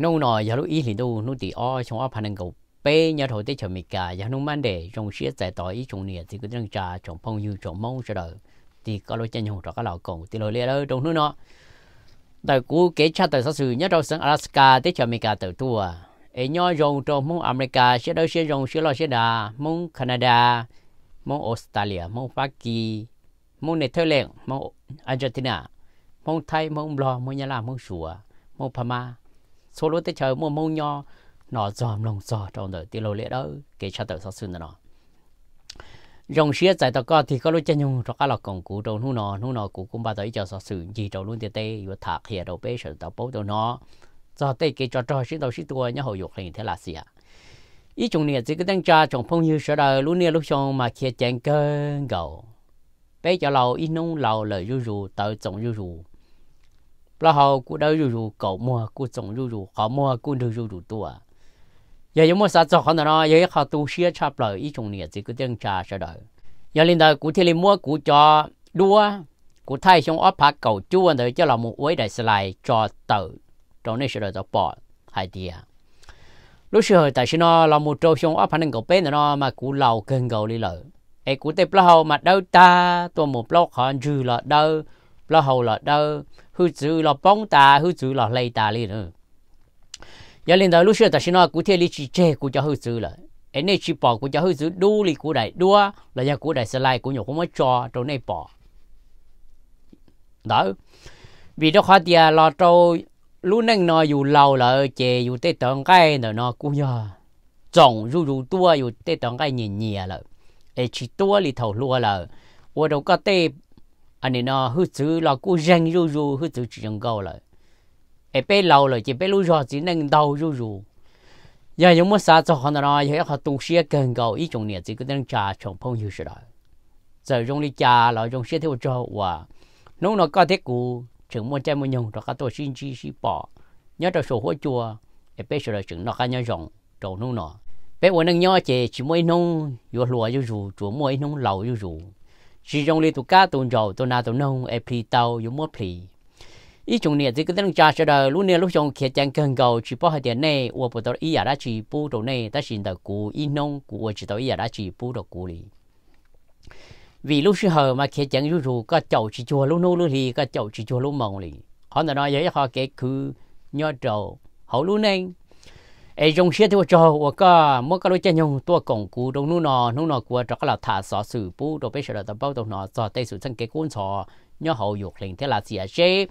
nô nọ giờ lúc ý thì đâu nô thì o trong ở phần năng cầu bê nhà thầu tới chờ mì cả giờ nô mang để trong xe giải tỏ ý trong này thì cứ đang trà trong phong như trong mong cho đợi thì có lối chân nhung cho các lão cổ thì lối lẽ đó nô nó đời cũ kể cha đời sự nhất đầu sang Alaska tới chờ mì cả từ tua ấy nhau rong trong mong America sẽ đâu sẽ rong sẽ lo sẽ đà mong Canada mong Australia mong Pháp Kỳ mong Netherlands mong Argentina mong Thái mong Blo mong Nhật Lan mong Sủa mong Pama số lúc tới chờ mua mông nho, nó dòm lòng dò trong đời tiêu lô lệ đó, kể cha sau sự nó dòng xía giải tao có thì có lúc chân nhung cho các lọc cổng cũ trong nu nó nu nó cũ cũng bắt đầu cho sau sự gì trong luôn tiền tê và thạc hiện đầu bê sở tao bố tao nó cho tê cái cho cho xin đầu xin tua nhớ hồi dục hình thế là gì ạ. Ý chung này chỉ cái đang cha trong phong như sở đời lúc này lúc xong mà kia chèn cơn gầu. Bây cho lâu ít nông lâu lời ru ru tới trồng ru ru là họ cụ đâu rủ rủ cậu mua cụ trồng rủ rủ họ mua cụ được rủ rủ tua giờ chúng mua sao cho họ nó giờ họ tu sửa chắp lời ý chung nhiệt chỉ cứ tiếng trà sao đời giờ linh đời cụ thì linh mua cụ cho đua cụ thay xong ốp phá cầu chú anh đời cho là một uế đại sư lại cho tử trong này sẽ đời cho bỏ hai tia lúc sau, tại sao nó là một trâu xong ốp phá nên cậu bé nó mà cụ lâu cơn cầu đi lợi ai cụ tiếp lâu mà đâu ta tôi một lâu họ dư là đâu lâu hầu là đâu hư chữ là bông ta hư chữ là lây ta liền. Ừ. Nữa giờ lên đó lúc xưa ta xin nói cụ thể lý chỉ chế cụ cho hư chữ là anh này chỉ bỏ cụ cho hư chữ đu li cụ đại đua, là nhà cụ đại sẽ lại cụ nhổ không mới cho trong này bỏ. Đó. Vì đó khó tiền là trâu, lúc nãy nó dù lâu là chè, dù tới tưởng cái nữa nó cũng nhờ trồng dù dù tua, dù tới tưởng cái nhẹ nhẹ là ấy chỉ tua thì thầu lúa là ở đâu có tê anh ấy nó hư chữ là cô rèn rù rù hư chữ chỉ dùng câu lại em bé lâu rồi chỉ bé lúc rồi chỉ nên đầu rù rù giờ những món sao cho họ nó giờ họ tung xe cần cầu, ý chung niệm chỉ có đang trà chồng phong hiểu sự đó giờ trong đi trà là trong xe theo cho và nông nó có thế cũ chừng muốn chơi một nhung, rồi các tôi xin chi xin bỏ nhớ trong sổ hỗ chùa. Em bé sự đó chừng nó khá nhớ rộng, trầu nông nó bé uống nước nhớ chỉ chỉ mỗi nông vừa lúa vừa rù chúa mỗi nông lầu vừa rù chỉ trong li tụ cá tụ dầu tụ na tụ nông, ép phi tàu, dùng mất phi. Ý chúng này thì cái tên cha sẽ đời, lúc này lúc trong khi chẳng cần cầu, chỉ bỏ hai tiền này uo bộ tàu ý à đã chỉ bu đồ này ta xin được cú ý nông cú uo chỉ tàu ý à đã chỉ bu đồ cú li vì lúc xưa hờ mà khi chẳng rú rú, có chậu chỉ chùa lúc nô lúc thì có chậu chỉ chùa lúc mong li họ nói vậy họ kể cứ nhớ trầu họ lúc nên ai dùng xe theo cho, và là mỗi cái lối chân nhung tua cổng cú đông nô nọ nô nọ của cho các là thả sò sử bù đồ bây giờ là tập bao tao nọ cho tay sử thân cái cuốn sò nhớ hậu dục liền thế là gì à chứ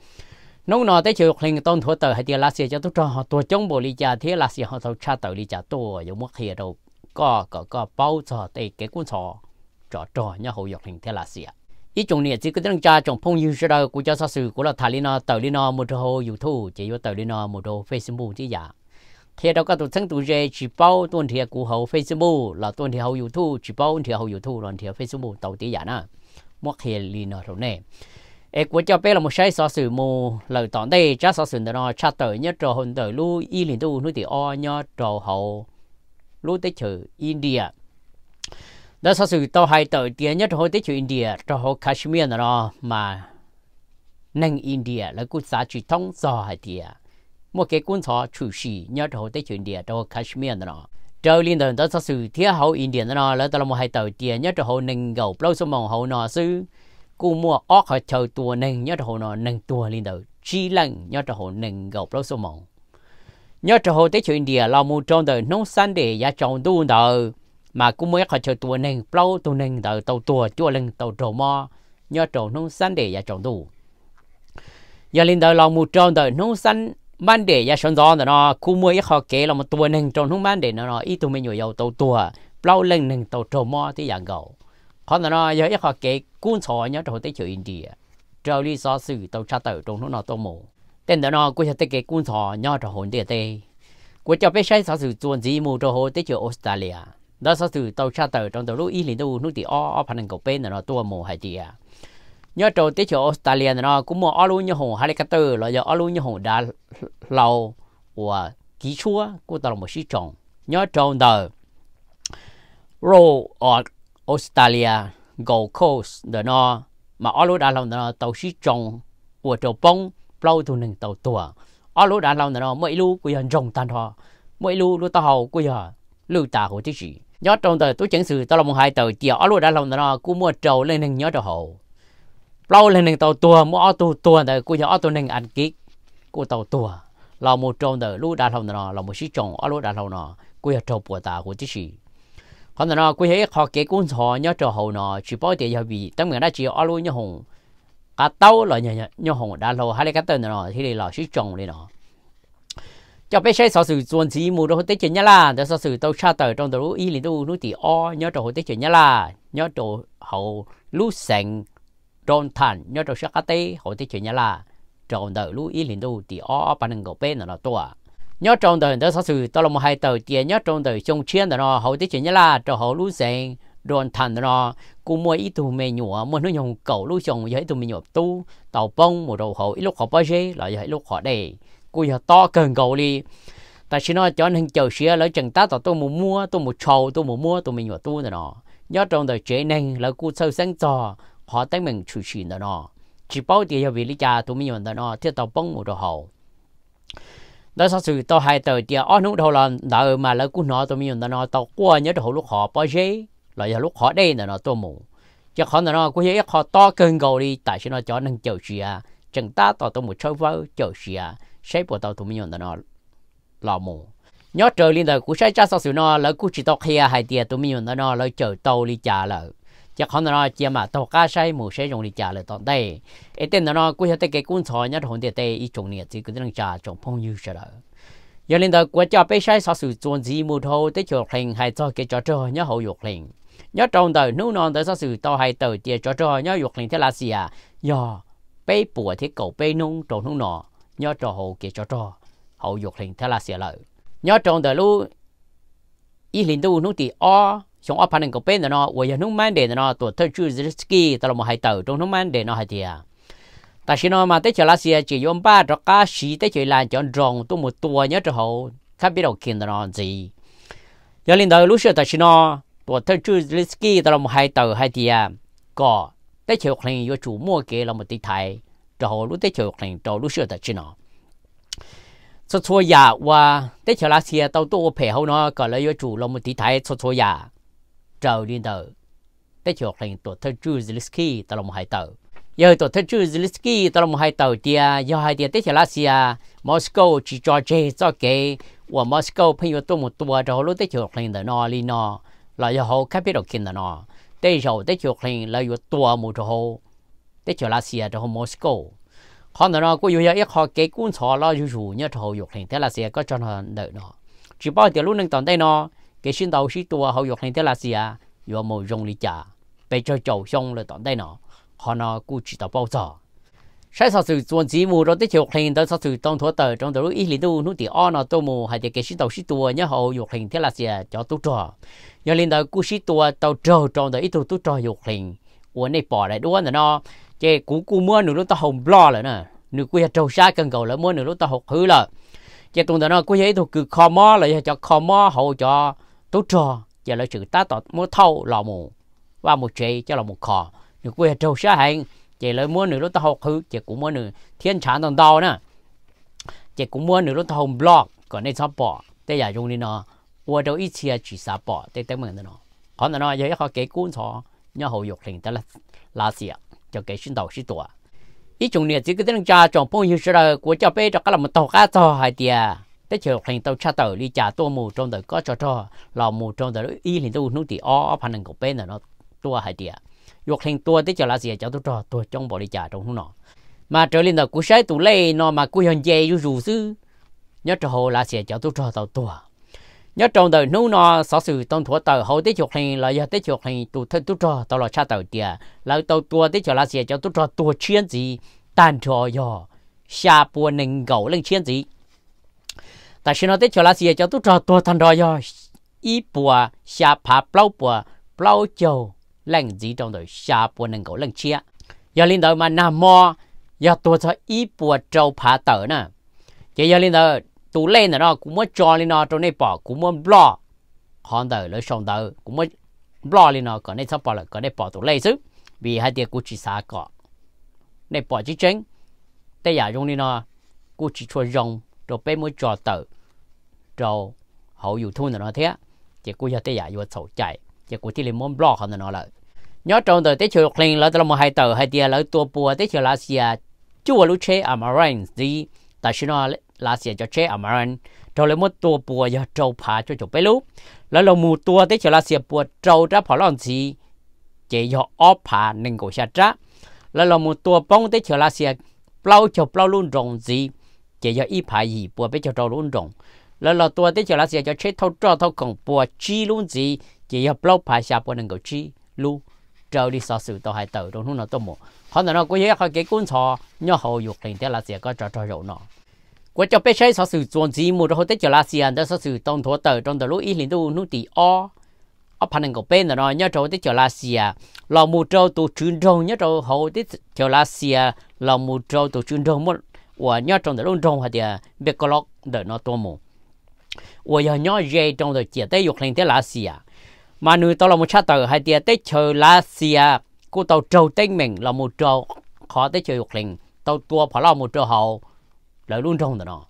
nông nọ tới chiều liền tôn thua tờ hay tiền là xìa cho tôi cho họ tua chống bộ lý giả thế là gì họ thâu cha tờ lý giả tua giống mất hiệp đâu có có có bao cho tây cái cuốn sò, trò trò nhớ hậu dục liền thế là xìa. Ý chung này chỉ có tiếng cha trong phong yêu sao của cho sò sử của là thà lý nô tờ lý nô một hồ youtube chỉ có tờ lý nô một hồ facebook chứ giả thế đâu có tổ thân tụ dễ chỉ bao tuần thì của hậu facebook là tuần thì hậu youtube chỉ bao thì hậu youtube là thì facebook tàu tí giả nè mất khi lý nó rồi nè ê của cho bé là một sai sở sự mù lời tỏn đây chắc sở sự đó chắc tới nhất trò hồn tới lu y liền tu nuôi thì o nhớ trò hậu lu tới chữ India đó sở sự tàu hai tới tiền nhất hồi tới chữ India trò hậu Kashmir đó mà nâng India là quốc gia chỉ thông do hai tiệt một cái quân thọ chủ sĩ, nhớ trò tới chuyện địa trò Kashmir đó trâu liên đồng đó sự thiết hậu India đó là tôi là một hai tàu tiền nhớ trò nâng gầu lâu số mong hậu nó sư cú mua óc họ chờ tua nâng nhớ hồ nó nâng tua lên đầu chi lần nhớ hồ nâng gầu bao số mong nhớ hồ tới chuyện địa là một trong đời nông sản để giá trồng tu đời mà cú mua họ chờ tua nâng bao tu nâng đầu tàu tua chua lần tàu trầu mò nhớ trầu nông sản để giá trồng tu. Giờ lên đầu là một trong đời nông sản ban để giá sản gió nó cú mua họ kể là một tua nâng trong nông ban để nó nó ít tuổi mình nhiều dầu tàu tua bao lần nâng tàu trầu mò thì dạng gầu họ nói giờ ít họ kể cuốn sổ nhớ trong tới chữ India. Trâu lý do sự tàu cha tàu trong nó nó tàu mù tên đó nó cũng sẽ tới cái cuốn sổ nhớ trong hồn địa Tây, của cho biết sai sao sự chuẩn gì mù trong hồ tới chữ Australia. Đó sao sự tàu cha tàu trong tàu lúc ý liền đâu lúc thì o o phần cầu bên nó tua mù hay gì à nhớ trâu tới chỗ Australia nó cũng mua alu luôn như hồ helicopter là giờ alu luôn như hồ đã lâu và kỹ chúa của tàu một sĩ trọng nhớ trâu đời roll ở Australia Gold Coast đó nó mà ở đã lâu nó tàu sĩ trọng của tàu bông lâu thu nâng tàu tua ở đã lâu nó mỗi lúc của dân trồng tan thọ mỗi lúc lúc tàu hậu của giờ lưu tà hồ thế gì nhớ trâu đời tôi chẳng sự tàu là một hai tờ tiệt ở đã lâu nó cũng mua trâu lên nâng nhớ trâu hậu lâu lên nên tàu tua mua ô tô tua đời của giờ ô tô ăn kí của tàu tua là một trong đời lúc đã lâu nọ là một sĩ trồng ở lúc đã lâu nọ. Của giờ trâu bùa tà hồ tí gì còn nọ của hệ họ kế cuốn họ nhớ trâu hậu nọ, chỉ bảo tiền giờ vì tấm người đã chỉ ở lúc nhớ hồng cả tàu là nhớ nhớ hồng đã lâu hai cái tên nọ, thì là sĩ trồng đi nọ. Cho bé sẽ sở sự chuẩn chỉ mù đồ tết chuyện nhá là để sở sự tàu cha tờ trong đầu ý lý đâu nút thì o, nhớ trâu tết chuyện nhá là nhớ trâu hậu lú sành tròn thản nhớ trong sắc tê họ thì chuyện nhà là trong đời lũ ý liền đâu thì ở bàn năng gạo bên nó to nhớ trong đời đó sở sự tao là một hai tờ tiền nhớ trong đời trong chiến nó họ thì chuyện nhà là cho hậu lũ sành tròn thành nó cú mua ít tụ mè nhụa mua nó dùng cầu lũ chồng vậy tụ mè nhụa tu. Tàu bông một đầu hậu ít lúc họ bao giờ lại vậy lúc họ đây cô giờ to cần cầu đi. Ta chỉ nói cho nên chờ xía lấy chừng ta tao tôi muốn mua tôi muốn chầu tôi muốn mua tôi mình nhụa tu rồi nó nhớ trong đời chế nên là cô sâu sáng cho họ tới mình chủ trì đó nó chỉ bảo tiền cho vì lý cha tôi mình đó nó thiết tao bông một đồ hậu. Đó sau sự, tao hai tờ địa ở nút đầu là đợi mà lấy cô nó tôi mình đó nó tao qua nhớ đồ lúc họ bao giờ là giờ lúc họ đây là nó tôi mù. Chứ họ nó cũng thấy họ to cơn cầu đi, tại sao nó cho nên chờ à? Chẳng ta tao tôi một trâu vợ chờ à? Sẽ bỏ tàu tụi mình nó lò mù. Nhớ trời liên đời của sẽ cha sau sự nó lấy của chỉ tao kia hai tiệt tụi mình nó lấy chờ tàu đi trả chắc không nó chỉ mà tàu cá say mù sẽ dùng đi trả lỡ tận đây ấy tên nó của tới cái cuốn sổ nhớ hồn địa tây ý trồng nhiệt chỉ cứ đang trả trong phong như sẽ lỡ giờ liên đời của cha bé say sao sự chuẩn gì mù thâu tới chỗ hình hay cho cái trò chơi nhớ hậu dục hình nhớ trong đời nô non tới sao sự tàu hay tờ tia trò chơi nhớ dục hình thế là gì à? Giờ bé bùa thế cầu bé nung trong nung nọ, nhớ trò hậu cái cho trò hậu dục hình thế là xỉa à lợi nhớ trong đời lu ý linh tu nút thì o xong ở phần có bên nó và giờ nông man để nó tổ thơ chú ski tao là một hai tờ trong nông man để nó hai tiệt ta xin nói mà tới chờ là xỉa chỉ dùng ba trò cá xí tới chơi là chọn rồng tu một tua nhớ cho hậu khác biết đầu kiến nó gì giờ linh đời lúc xưa ta xin nói tổ thơ chú ski tao là một hai tờ hai à, có tới chờ hình vô chủ mua kia là một tí thái cho hậu lúc tới chờ hình cho lúc xưa ta xin nói. cho cho ya và tới chờ lá xia tàu tô phải hậu nó có lấy chủ là một tí thái cho cho ya trâu đi đầu tết chờ hình tổ thơ chú ziliski tao lòng hai tàu giờ tổ thơ chú ziliski tao lòng à, hai tàu tia giờ hai tia tết chờ lá xia Moscow chỉ cho chê cho kê và Moscow phê yo tô một tua trò lúc tết chờ hình đó nó li nó là giờ hậu khác biết được kinh đó nó tết giờ tết chờ hình là yo tua một trò tết cho là xia cho Moscow họ nói nó có nhiều ít họ cái cuốn sổ lo dù chủ nhớ thầu dục hình thế là xia có cho nó đợi nó chỉ bao tiền lúc nâng tận đây nó cái xin đầu xí tua hậu dục này thế là gì à? Vừa mồ dùng lý trả. Bây giờ chầu xong là tận đây nó họ nó cũng chỉ tập bao giờ. Sai sao sự chuẩn chỉ mù rồi tiếp chiều hình tới sao sự trong thua tờ trong đầu ít lý tu nút thì o nó tô mù hay thì cái xin đầu xí tua nhớ hậu dục hình thế là gì à? Cho tu trò. Nhớ lên đầu cũng xí tua tàu trầu trong đầu ít tu tu trò dục hình. Uốn này bỏ lại đuôi là nó cái cú cú mưa nửa lúc ta hồng lo rồi nè. Nửa quê trâu xa cần cầu là mưa nửa lúc ta học hư là cái tuần đó nó quê ấy thuộc cứ khó mò lại cho khó mò hậu cho tốt trò, giờ là sự tá tọt mua thâu, lò mù. Và một chế cho là một cò nếu quê trâu xa hành chỉ lấy mua nửa lúc ta học hư chỉ cũng mua nửa thiên sản toàn đau nè. Chỉ cũng mua nửa lúc ta hồng blog, còn nên sao bỏ để giả dùng đi nó qua đâu ít chia chỉ sao bỏ để tới mình nó còn nó giờ họ kể cuốn sọ nhớ hậu dục hình ta là là gì cho cái sinh đầu sinh tuổi ít chung này chỉ cái tiếng cha chồng phong như thế là của cha bé cho cái là một tàu cá to, hai tia tới chiều thành tàu cha tàu đi trả tua mù trong đời có cho cho, lò mù trong đời y liền tu nút thì o phản năng của bên là nó tua hai tia dục hình tua tới chiều là gì cho tôi cho tôi trong bộ đi trả trong nó nọ. Mà trở lên là cú sai tụ lê nó mà cú hiện dây dù sư nhớ cho hồ là sẽ cho tôi cho tàu tua. Nhớ trong đời nô nó sở sự tôn thua tàu hậu tế chuột hình, là giờ tế chuột hình tụ thân tôi trò tàu là cha tàu tiề là tàu tua tế chuột là gì cho tôi trò tua chiến gì? Tàn trò yo xa bùa nền gấu lên chiến gì? tại sao nó tế chuột là gì cho tụ trò tua tàn trò yo ý bùa xa phá bao bùa bao châu lên gì trong đời xa bùa nền gấu lên chia giờ linh đời mà nằm mò giờ tua cho ý bùa châu phá tờ nè chỉ giờ linh đời tụ lên nó cũng mới cho lên nó trong này bỏ cũng mới bỏ còn đời lấy xong đời cũng mới bỏ lên nó còn này sắp bỏ lại còn này bỏ tụ lên chứ vì hai tiệt cũng chỉ có này bỏ chỉ chính đây giờ dùng đi nó cũng chỉ cho rong rồi bé mới cho tờ rồi hậu yêu thun nó thế chỉ cú giờ tê giả yêu sầu chạy chỉ cú thì lên món blog hơn nó lại nhớ trong tờ tết chiều linh là tờ một hai tờ hai tia là tua bùa tết chiều lá xia chú lúc chế amaranth gì tại sao nó lá xia cho chế amaranth rồi lấy một tua bùa giờ trâu phá cho chụp bé lúcแล้วเรามูตัวที่จะลาเสียปวดเจ้าจะพอร้อนสีเจียออผ่าหนึ่งกูชาจ้าแล้วเรามูตัวป้องที่ rồi bé mới trò tự. Rồi hậu dù thun nó thế chỉ cú cho tới giả vừa sầu chạy. Chỉ cú thì lên món blog hơn nó là, nhớ trong tới tới chiều clean, là tới một hai tờ hai tia là tua bùa tới chiều là xia chua lú chế amaran gì? Tại sao nó là xia cho chế amaran rồi lấy một tua bùa giờ trâu phá cho chụp bé lú là lồng mù tua tới chiều là xia bùa trâu ra phá lon gì? Chỉ cho óp phá nên cổ xa trá là lồng mù tua bông tới chiều là xia bao cho bao luôn rồng gì? chỉ cho ít phải gì bùa bây giờ trâu luôn rộng lỡ lỡ tua tới giờ là sẽ cho chết thâu trâu thâu còn bùa chi luôn gì chỉ cho lâu phải xa bùa đừng có chi luôn trâu đi so sự tàu hai tàu đúng không nó tôm mồ họ nói nó cũng vậy họ cái cuốn sổ nhớ hậu dục liền thế là sẽ có trâu trâu rồi, nó quá cho bé sai so sự chuẩn gì một rồi tới giờ là sẽ đó so sự tông thua tàu trong tàu lúc ít liền tu nút tỷ o ở phần này có bên là nó nhớ trâu tới giờ là sẽ lò mù trâu tụ chuyên trâu nhớ trâu hậu tới giờ là sẽ lò mù trâu tụ chuyên trâu một 我一做的隆重系的，别个落的那多么？我要要热中的节得肉令的拉时啊，mà nuôi tao là một cha tờ hay tiệt tết chờ lá xìa cô tao trâu tên mình là một trâu khó tết chờ dục linh tao tua phải là một trâu hậu lỡ luôn trong đó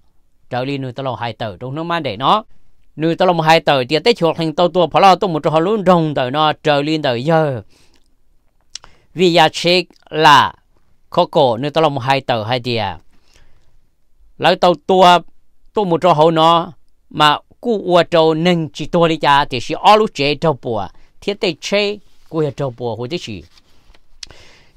trở đi nuôi tao là hai tờ trong nó mang để nó nuôi tao là hai tờ tiệt tết chuột thành tao tua phải là tao một trâu luôn trong tờ nó trở lên tờ giờ vì ya chết là khó cổ nuôi tao là hai tờ hai tiệt lỡ tao tua tao một trâu hậu nó, mà cú ua trâu nâng chỉ tua đi cha, thì chỉ ở lúc chế trâu bùa. Thiết tây chế cú trâu bùa hồi đấy chỉ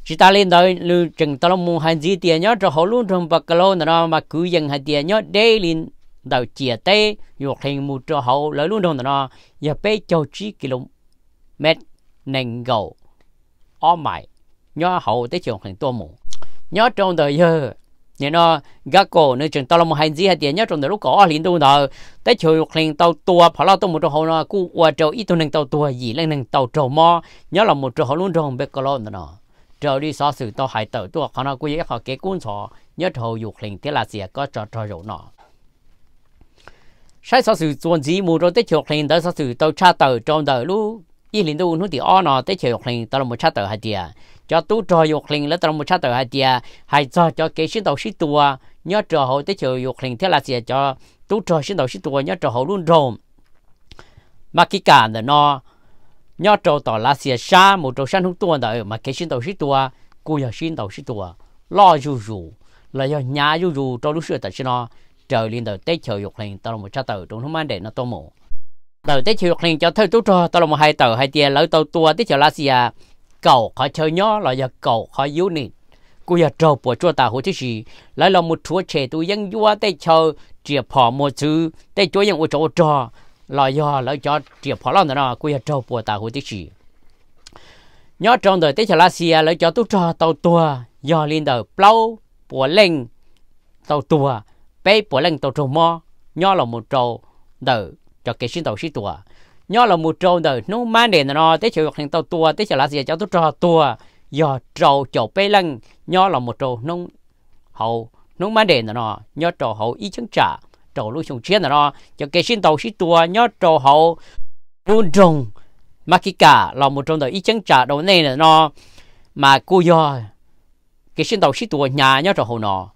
chỉ ta lên đời lưu chừng ta long hành gì tiền nhớ cho họ luôn trong bạc lô nó mà cứ dừng hành tiền nhớ đây lên đầu chia tê dục hình một cho họ lấy luôn trong nó giờ bé châu chỉ km nền gầu ở mày nhớ hậu tới trường hình tua mù. Nhớ trong đời giờ nên nó gác cổ nơi trường tao là một hành gì hay tiền nhớ trong đời lúc có liền tu đời tới chiều dục liền tàu tua phải lo tàu một chỗ họ nó cú qua trâu, ít tôi nền tàu tua gì lên nền tàu trâu mò nhớ là một chỗ họ luôn trong bạc lô nó trở đi so sự tàu hải tàu tua họ nó quy họ kế cuốn sổ nhớ thầu dục liền, thế là gì có cho cho rồi nọ. Sai so sự chuẩn gì mù rồi tới dục liền tới so sự tàu cha tàu trong đời lúc. Ít liền tu nó thì o nọ tới dục liền tao là một cha tàu hay tiền cho tú trò dục linh lấy trong một sát tờ hai tia hay cho cho cái sinh đầu sinh tua nhớ trò hậu tới dục linh thế là gì cho tú trò sinh đầu sinh tua nhớ trò hậu luôn rồi mà cái cả nó nhớ trò tỏ là xìa xa một trò sanh hút tua đó mà cái xin đầu sĩ tua cô giờ xin đầu sĩ tua lo dù dù, là do nhà dù dù cho lúc xưa tại sao nó trời liên đầu tới chiều dục linh tao là một sát tờ trong không mang để nó tô mổ tờ tới chiều dục linh cho thơ tú trò, tao là một hai tờ hai tia lỡ tàu tua tới chiều là xìa cầu khỏi chơi nhó, là giờ cầu khỏi yếu nịt cô giờ trâu bỏ chua ta hồi chứ gì lại là một chúa trẻ tu dân vua tay chờ chia phò một thứ tay chúa dân ô chỗ trò là do là cho triệu phá lon đó giờ trâu bùa ta hữu tích gì nhớ trong đời tết la xia lại cho tu trò tàu tua do liên đời plau bỏ lên tàu tua bé bỏ lên tàu trâu mò nhớ là một trâu đời cho cái xin tàu xí tua nhớ là một trâu đời. Nó mang đến nó tới chiều thằng tàu tua tới tết là gì cho tôi trò tua. Giờ trâu chậu bê lăng nhớ là một trâu nông hậu, nó mang đến nó nhớ trâu hậu ý chứng trả. Trâu lúc xuống chiến nó cho cái xin tàu sĩ tua, nhớ trâu hậu. Buôn trồng mà khi cả là một trong đời ý chứng trả. Đầu này là nó mà cô do cái xin tàu sĩ tua, nhà nhớ trâu hậu nó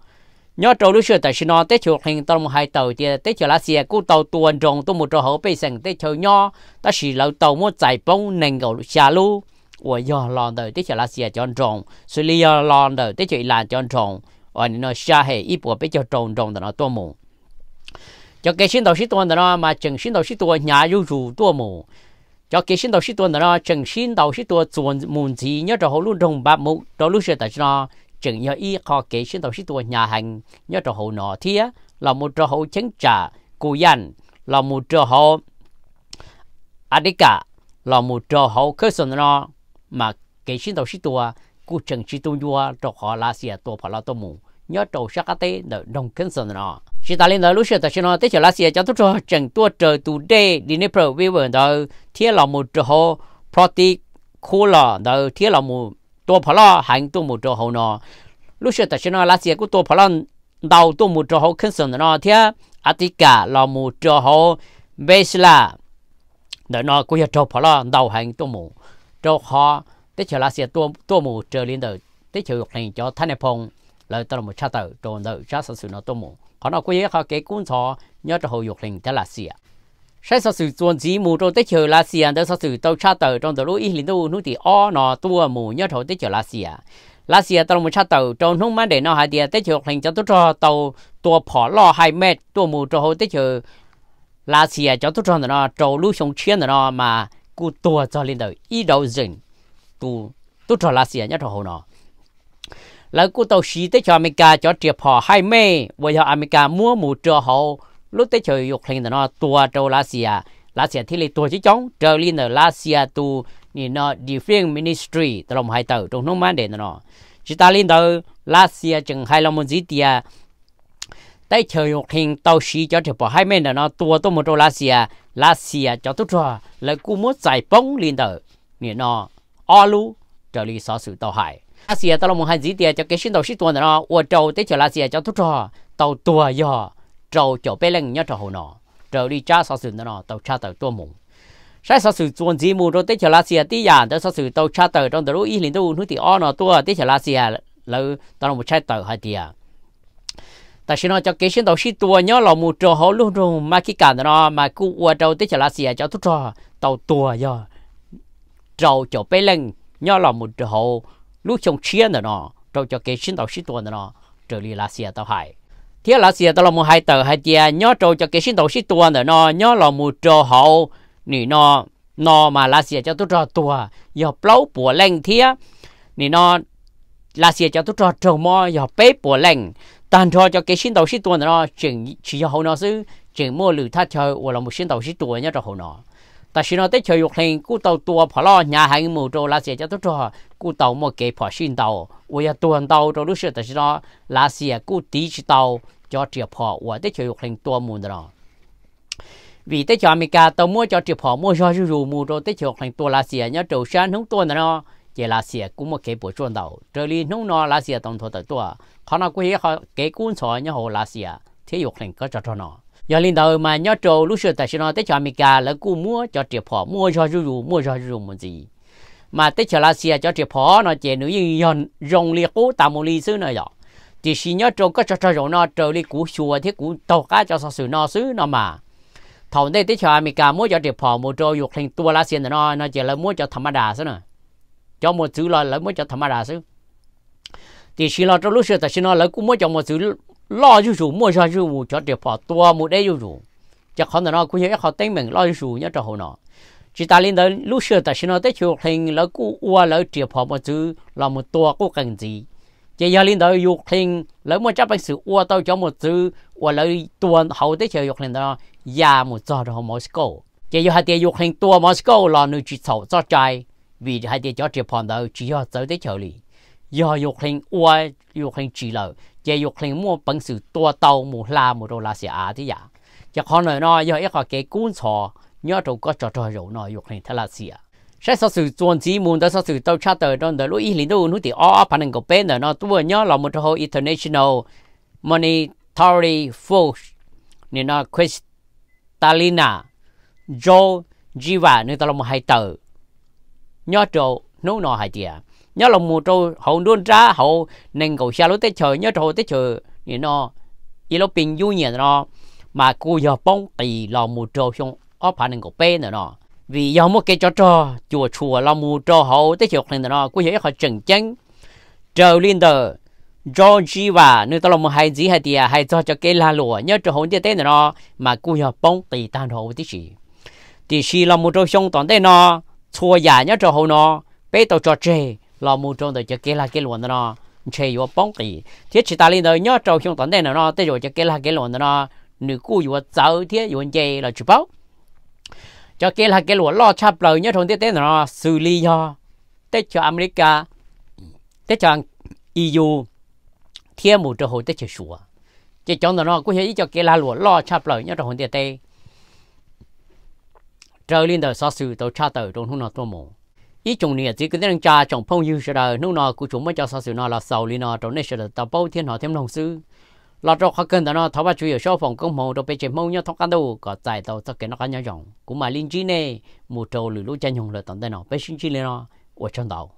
nhớ trâu lúc xưa tại xin nó tết chiều hình tao một hai tàu thì tết chiều lá xe cú tàu tuần rồng tôi một trâu hậu bây sành, tết chiều nhớ ta chỉ lâu tàu muốn giải bông nền gầu xa lu. Ủa, do lòn đời tết chiều lá xe chọn rồng. Xử lý do lòn đời tết chiều là chọn rồng. Ở nói xa hệ ít bữa bây giờ trồng rồng thì nó tua mù. Cho cái xin đầu xin tuần thì nó mà chừng xin đầu xin tuần, nhà rú rú tua mù. Cho cái xin đầu xin tuần thì nó chừng xin đầu xin tuần tuần mù gì nhớ trâu hậu luôn rồng ba mù trâu lúc xưa tại xin nó chừng nhớ ý họ kể sinh đầu sĩ tuần nhà hành nhớ trò hậu nọ thía là một trò hậu chứng trả cụ yan là một cho hậu adika là một trò hậu cơ sơn nó mà kể sinh đầu sĩ tuần cụ chừng sĩ tuần nhua trò họ là xìa tuần phải là tuần mù nhớ trâu sắc tế đỡ đồng cơ sơn nó chỉ ta lên đó lúc xưa ta chỉ nói tới chỗ lá xìa à cho tôi cho chẳng tua trời tù đê đi nếp rồi vi vườn đó thía là một chỗ hậu proti lò đó thía là một tua phá lo hành tua một chỗ hồ nó lúc xưa ta chỉ nói lá xìa của tua phá lo đầu tua một chỗ hồ khẩn sơn nó thiết atika là một chỗ hồ besla đó nó cũng là chỗ phá lo đầu hành tua một chỗ họ tới chỗ lá xìa tua tua một chỗ lên đó tới chỗ này cho thanh phong lời tao một cha tờ đồ đời cha sự nó tua một họ nó quay họ cái cuốn sọ nhớ cho hồ dục hình thế là xỉa sẽ sử sự chuẩn chỉ mù trong tết chờ là xỉa đó sử sự tàu cha tàu trong tàu lúc ít liền đâu nút thì o nó tua mù nhớ thầu tết chờ là xỉa là xỉa tàu một cha tàu trong nông mà để nó hai địa tết chờ thành cho tôi cho tàu tua phỏ lo hai mét, tua mù trong hồ tết chờ là xỉa cho tôi cho nó trâu lũ sống chiến nó mà cú tua cho lên đầu ít đầu dừng tu tôi cho là xỉa nhớ thầu nó là cú tàu xí tết cho America cho triệt phỏ hai mét bây giờ America mua mù cho họ lúc tới chơi dục hình nó tua châu lá xìa. Lá xìa thì lấy tua chứ chống trở lên là lá xìa tu ni nó different ministry tao lòng hai tờ, trong nông man để nó. Chỉ ta lên tờ, lá xìa chừng hai lòng muốn gì tia tới chơi dục hình tàu xì cho thì bỏ hai bên nó tua tôi một châu lá xìa. Lá xìa cho tôi cho là cú muốn giải bóng lên tờ. Ni nó alu trở lên sở sự tàu hải lá xìa tao lòng một hai gì tia cho cái xin tàu xí tua nó ở châu tới chơi lá xìa cho tôi cho tàu tua giờ trâu chỗ bé lên nhớ trâu hồ nọ. Trâu đi cha sao sự nó tàu cha tàu tua mùng. Sai sao sự chuẩn gì mù rồi tết chờ lá xìa à, tí giả tới sao sự tàu cha tàu trong tàu ý liền tàu nuôi thì o nọ tua tết chờ lá xìa à, lỡ tàu một chai tàu hai tia à. ta xin nói cho cái xin tàu xin tua nhớ là mù trâu hồ luôn rồi mà khi cả nó mà cứ qua trâu tết chờ lá xìa cho tốt trò, tàu tua giờ trâu chỗ bé lên nhớ là mù trâu hồ lúc trong chiến rồi nó trâu cho cái xin tàu xin tua nó trở đi lá xìa tàu hải thế là xìa tao là một hai tờ hai tia nhớ trâu cho cái sinh đầu sinh tua nữa, nó nhớ là một trâu hậu. Nỉ nó nó mà là xìa cho tôi trò tua giờ lâu bùa lên thế nỉ nó là xìa cho tôi trò trâu mò, giờ bé bùa lên tàn trò cho cái sinh đầu sinh tua nữa, nó chừng chỉ cho hậu nó xứ chừng mua lử thắt chơi hoặc là một sinh đầu sinh tua nhớ cho hậu nó. Ta xin nó tới chơi dục hình, cú tàu tua phá lo, nhà hàng mù trâu là xìa cho tôi trò, cú tàu một cái phá sinh tàu. Ôi ya tuần tàu trâu lúc xưa ta xin nó là xìa, cú tí tàu cho triệu họ và tới chơi hình tua mùn đó. Vì tới cho america tàu mua cho triệu họ mua cho rù mù rồi tới chơi hình tua là xỉa nhớ trầu sáng không tua nữa chỉ là xỉa cũng một cái bộ chuẩn đầu. Trở đi không nó là xỉa tổng thổ tới tua. Họ nó quý họ cái cuốn sổ nhớ hồ là xỉa thế dục hình có cho cho nó. Giờ linh đầu mà nhớ trầu lúc xưa tại sao nó tới cho america là cú mua cho triệu họ mua cho rù, mua cho rù muốn gì. Mà tới cho là xỉa cho triệu họ nó chỉ nữ dân rong liệt cố tạo một ly xứ nữa rồi thì xí nhớ trâu có cho cho rồi nó trâu đi cú xua thì cú tàu cá cho sao sự nó xứ nó mà. Thầu đây tới cho cà mua cho điệp phò một trâu dục thành tua lá xiên nó nó chỉ là mua cho thầm đà xứ nè cho một chữ là lấy mua cho thầm đà xứ. Thì xí lo trong lúc xưa, ta xí nó lấy cú mua cho một chữ lo chú chủ mua cho chú cho điệp phò tua một đấy chú chủ cho khó nó cũng hiểu họ tên mình, lo chú chủ nhớ cho hồ nó chỉ ta lên đến lúc xưa, ta xí nó tới chụp hình lấy cú ua lấy điệp phò một chữ là một tua cũng cần gì chỉ giờ linh đời dục hình lấy một chấp bằng sự ua tao cho một chữ ua lấy tuần hậu tới chơi dục hình đó ya một giờ đó Moscow chỉ giờ hai tiền dục hình tua Moscow là nơi chỉ sầu cho trái vì hai tiền cho chỉ phong đó chỉ giờ tới tới chơi li giờ dục hình ua, dục hình chỉ là chỉ dục hình mua bằng sự tua tàu, một la, một đô la sẽ à thế ya chỉ còn nữa nó giờ ít cái cuốn sổ, nhớ đâu có trò trò rồi nó dục hình thật là gì sẽ sau sự chuẩn chỉ muốn đó sau sự tàu cha tờ trong đó lúc ý liền đâu nút thì ó phản ứng của bên đó nó. Tôi nhớ là một hồ international monetary force, nên nó Kristalina, Joe Jiva nên tao là một hai tờ. Nhớ trâu nấu nọ hai tiệt nhớ là một trâu hậu đôn ra hậu nên cầu xa lúc tới chờ nhớ trâu tới chờ nên nó ý lúc bình du nhiên nó. Mà cô giờ bông tì là một trâu xong ó phản ứng của bên đó nó vì do một cái cho trò, chùa chùa là mù trò hậu tới chụp lên đó cũng hiểu họ chừng chân trở lên đó Georgie và nếu tao là một hai gì hai tia hai cho cho cái la lụa, nhớ trò hậu tên nó mà cũng hiểu bông tì tan hậu tí gì thì khi là một trâu xong toàn tên nó chùa già nhớ trò hậu nó bé tao cho chê là một trâu để cho cái la cái luồn nó chê yếu bông tì. Thế chỉ ta lên đó nhớ trâu xong toàn tên nó, tới rồi cho cái la cái luồn nó nữ cũ yếu cháu thế yếu chê là chụp bao cho cái là cái lúa lo chắp lời nhớ thôn tiết tế nó xử lý cho. Tết cho America, tết cho EU thiên một chỗ hồi tết cho sủa chỉ chọn nó cũng hiểu cho cái là lúa lo chắp lời nhớ thôn tiết tế trời lên đời sao sự tổ cha tờ trong hôm nào tôi mổ ý chung này chỉ cái tiếng cha chồng phong yêu sẽ đời, lúc nào cũng chúng mới cho sao sự nó là sầu lên nó trong này sẽ được tập bao thiên họ thêm đồng sư lo cho khó cần đó tháo ba chủ yếu số phòng công mồ, đồ bê chế mâu nhau thông can đâu có tài tàu tất cả nó cá nhau rộng cũng mà linh chi này một trâu lưỡi lũ chân hùng lợi tận đây nó. Bê sinh chi lên nó ở trong đầu